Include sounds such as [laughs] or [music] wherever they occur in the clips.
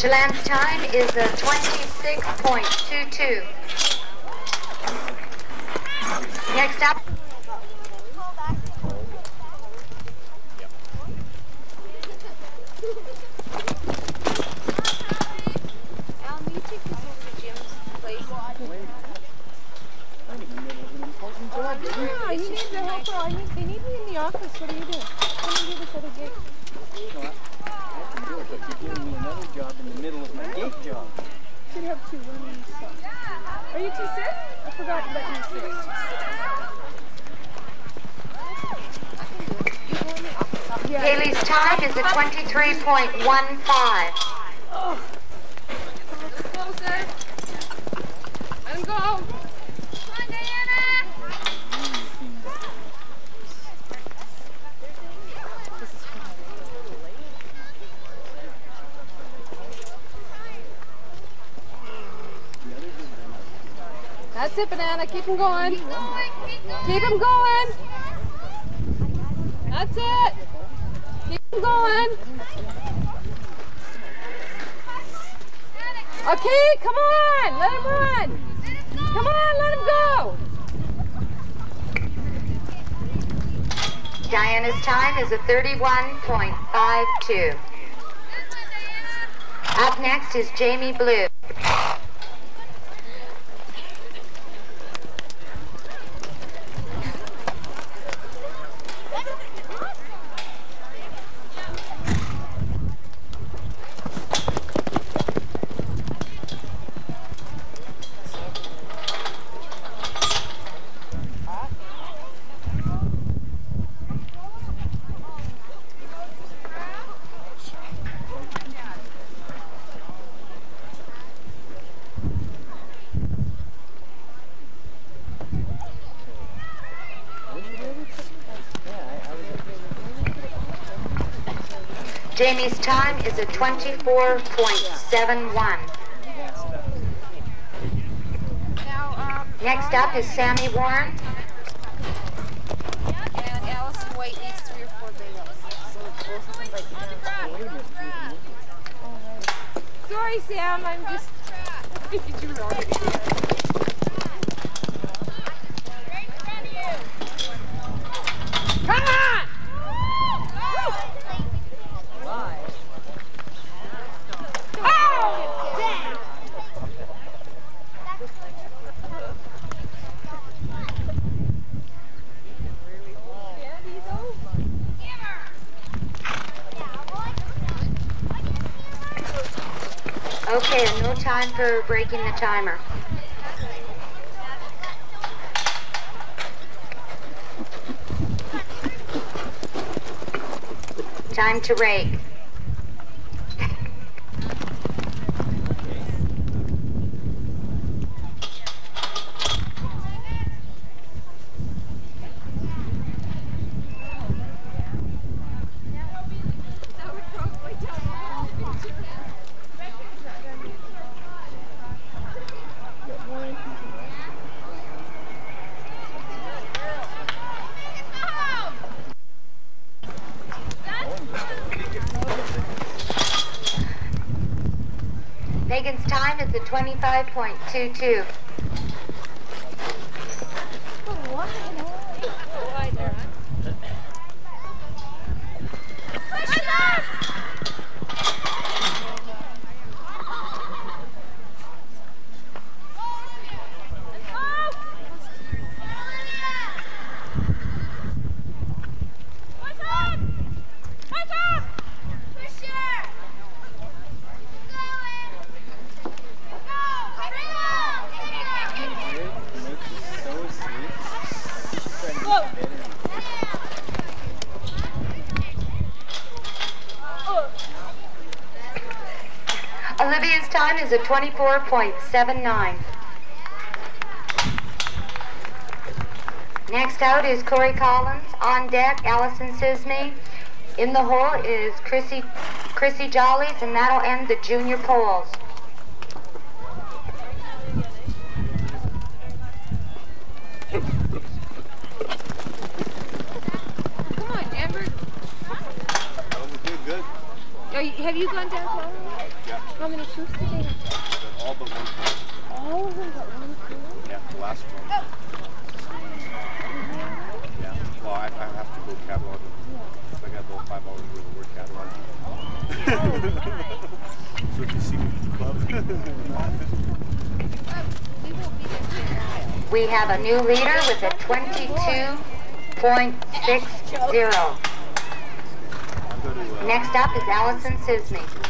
Chelan's time is a 26.22. Next up? Yeah, you need the helper. I need, they need me in the office. What are you doing? Come and do this other gate. I can do it, but you're giving me another job in the middle of my gate job. You should have two. One on each. Are you too sick? I forgot that you were sick. You go in the office. I'll Yeah. Haley's time is a 23.15. Oh. Closer. Let him go. Come on, Diana. That's it, Banana. Keep him going. Keep him going. That's it. Keep him going. Okay, come on. Let him run. Come on, let him go. Diana's time is a 31.52. Up next is Jamie Blue. Jamie's time is a 24.71. Um, Next up is Sammy Warren. and Allison White needs three or four bales. So both of them right now. Sorry, Sam. I'm just. [laughs] You're already there. Come on! Okay, no time for breaking the timer. Time to rake. 5.22. is a 24.79. Next out is Corey Collins. On deck, Allison Sisney. In the hole is Chrissy, Chrissy Jollies, and that'll end the junior poles. Come on, Amber. Oh, we did good. Are you, have you gone down to Ottawa? How many shoots did they have? All but one point. All of them but one crew? Yeah, the last one. Oh. Yeah. Well, I, I have to go catalog. So I got about five hours worth of work catalog. Oh, so if you see me at the club. [laughs] Oh, we won't be there for a while. We have a new leader with a 22.60. I'll go to, uh, Next up is Allison Sisney.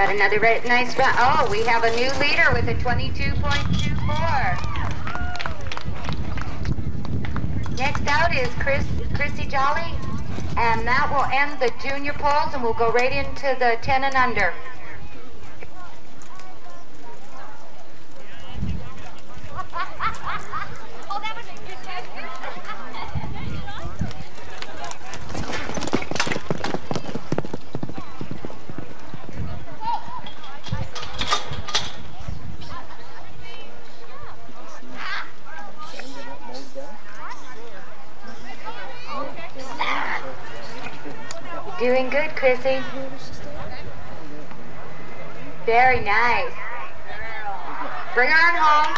Got another right, nice run. Oh, we have a new leader with a 22.24. Next out is Chris, Chrissy Jolly, and that will end the junior poles, and we'll go right into the 10 and under. Doing good, Chrissy. Very nice. Bring her on home.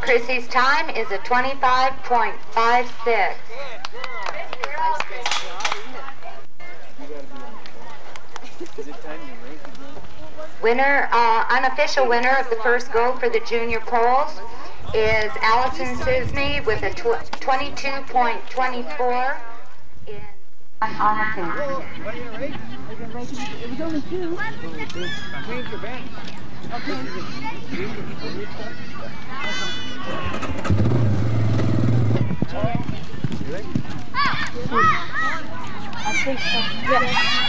Chrissy's time is a 25.56. Is it time to race again? Winner, uh, unofficial winner of the first go for the junior poles is Allison Sisney with a tw- 22.24 in on the team. What are you racing? It was only two. Change your bank. Okay. You ready? I think so. Yeah.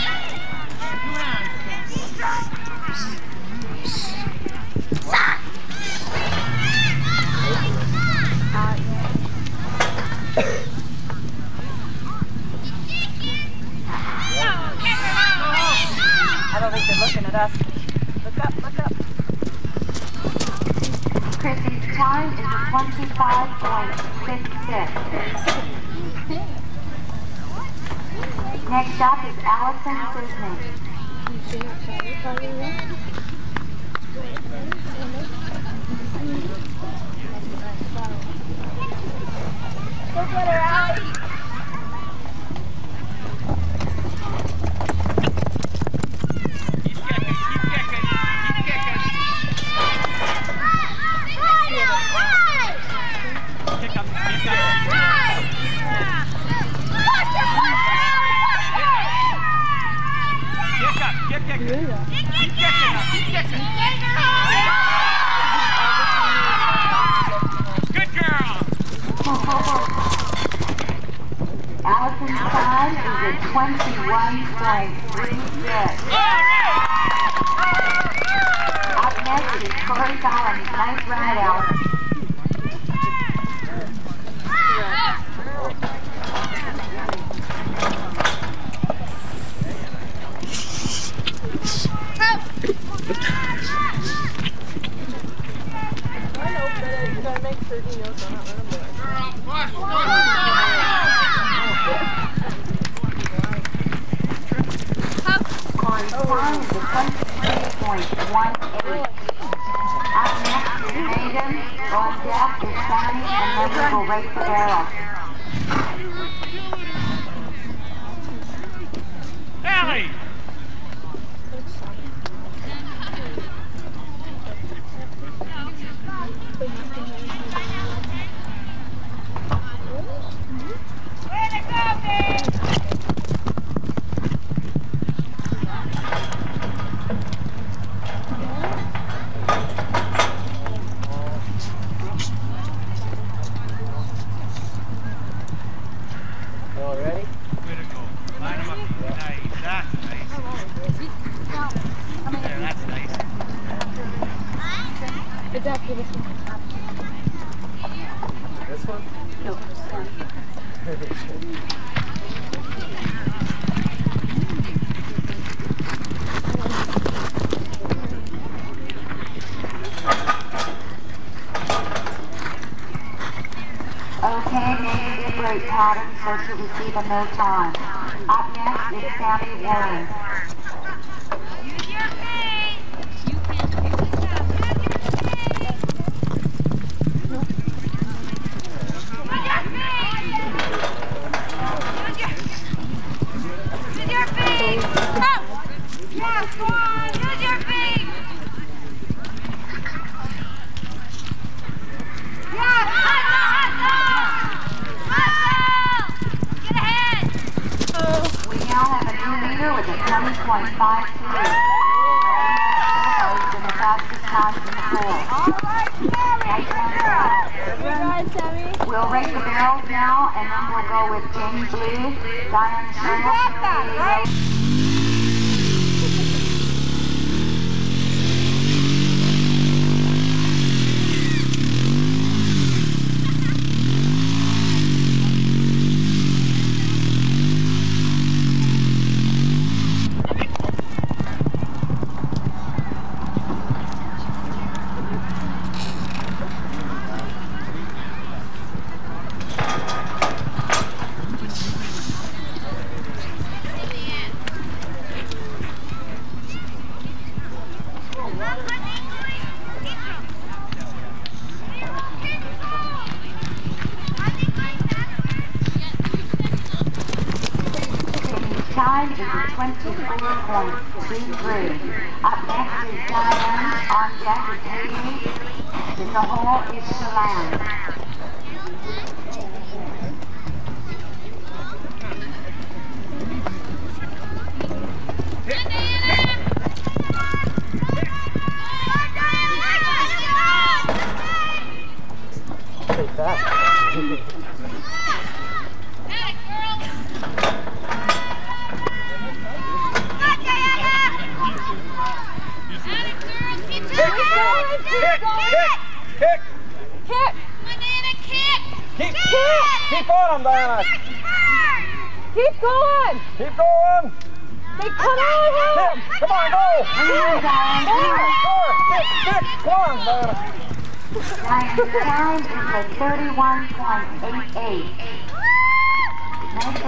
I don't think they're looking at us. Look up, look up. Chrissy's time is a 25.66. Next up is Allison Sisney. Allison's time is a 21.36. Up next is Corey Collins. Nice ride, Allison. I know, but uh, you gotta make sure he knows I'm not running away. Corey's time is a 23.18. Up next Megan, going deaf is Sonny, and then we go right to Errol. Allie! This one? Okay, maybe a break pattern, so to receive a no time.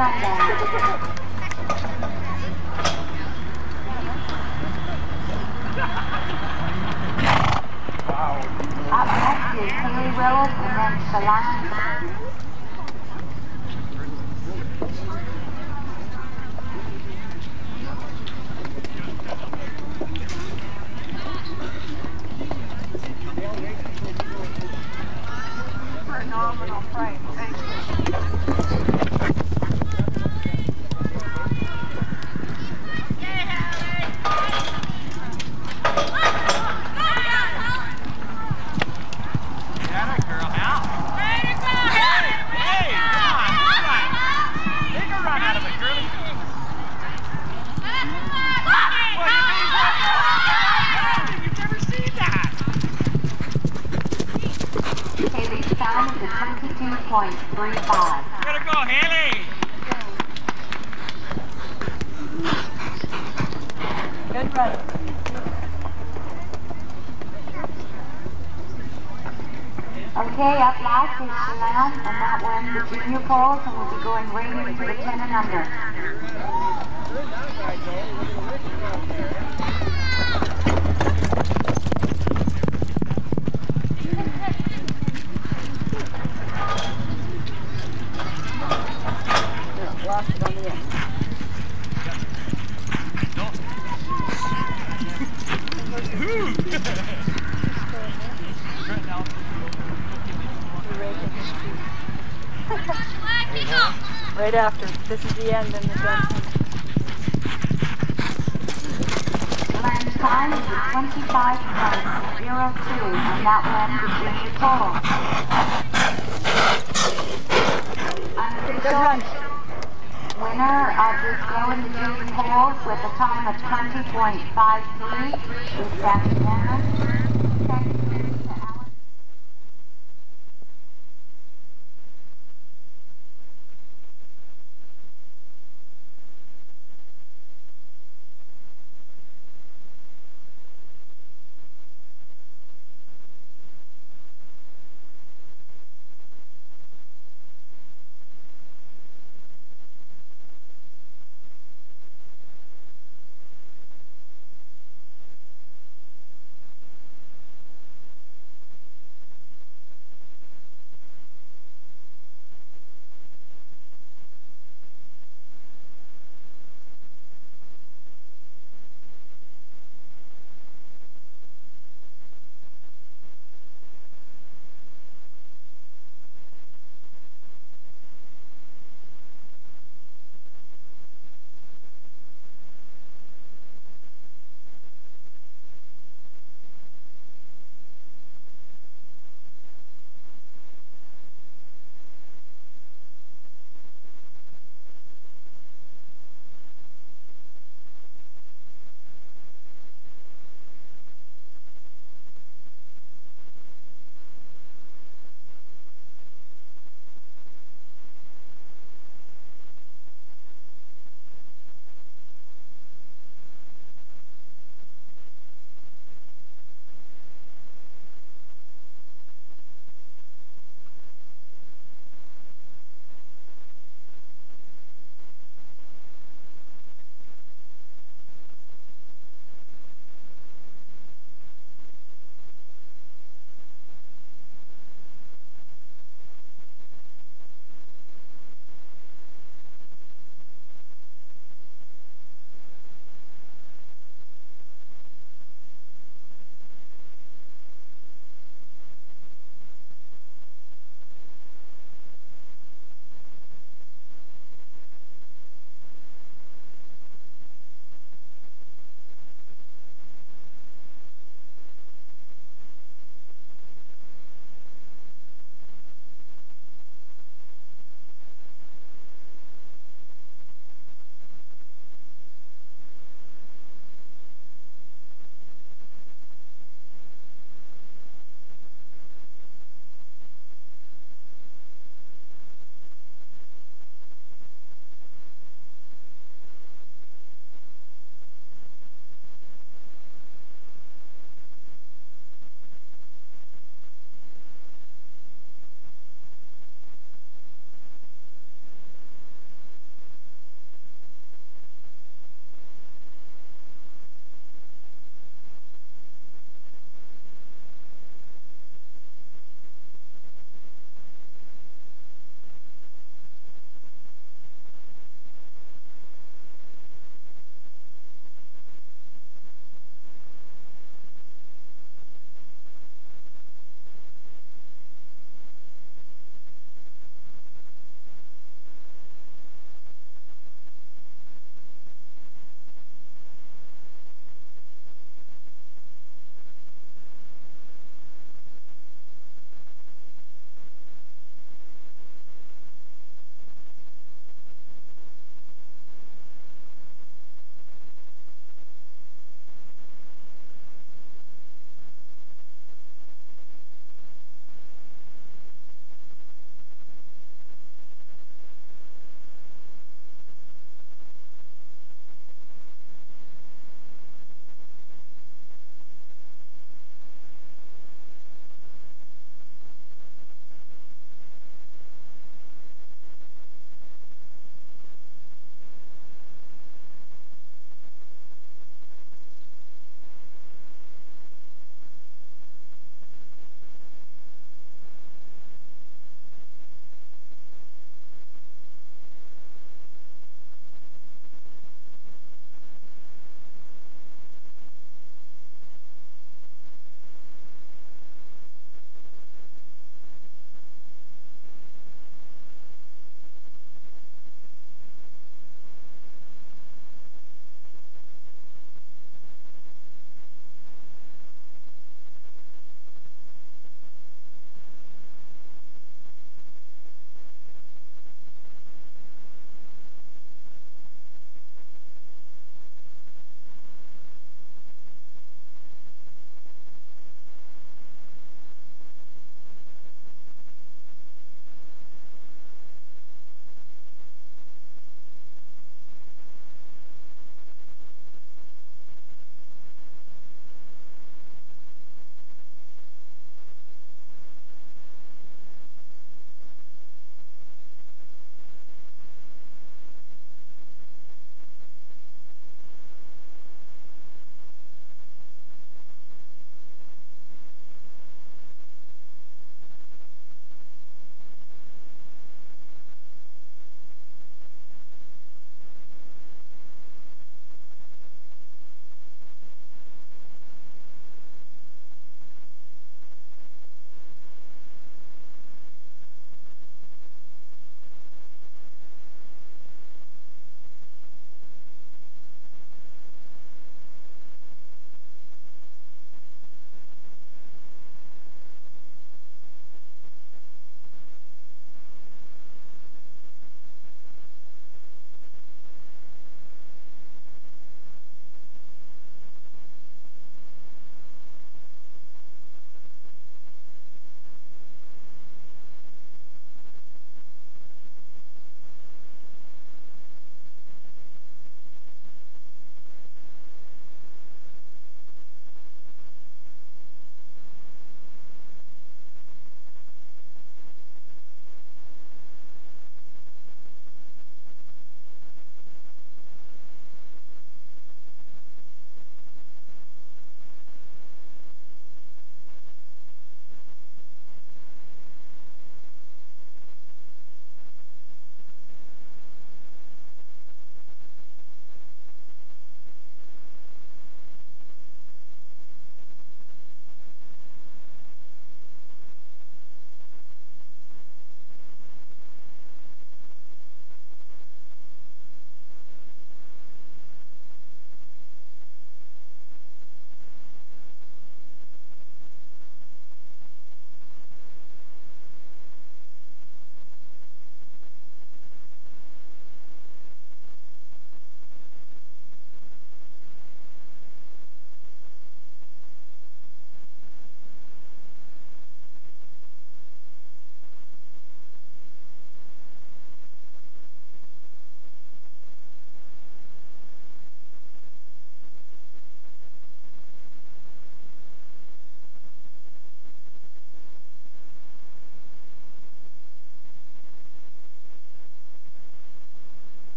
Nice run, Up next is Haley Willis and then Shalana. Phenomenal price. Thank you. Haley's time is a 22.35. Gotta go, Haley! Good run. Okay, up last is Chelan, and that won the junior poles, and we'll be going right into the 10 and under. Lost it on the end. Right after. This is the end and the. Chelan's time is a 25.02, and that won the junior total. Run. Winner of this go in the poles with a time of 20.53 is Jackie.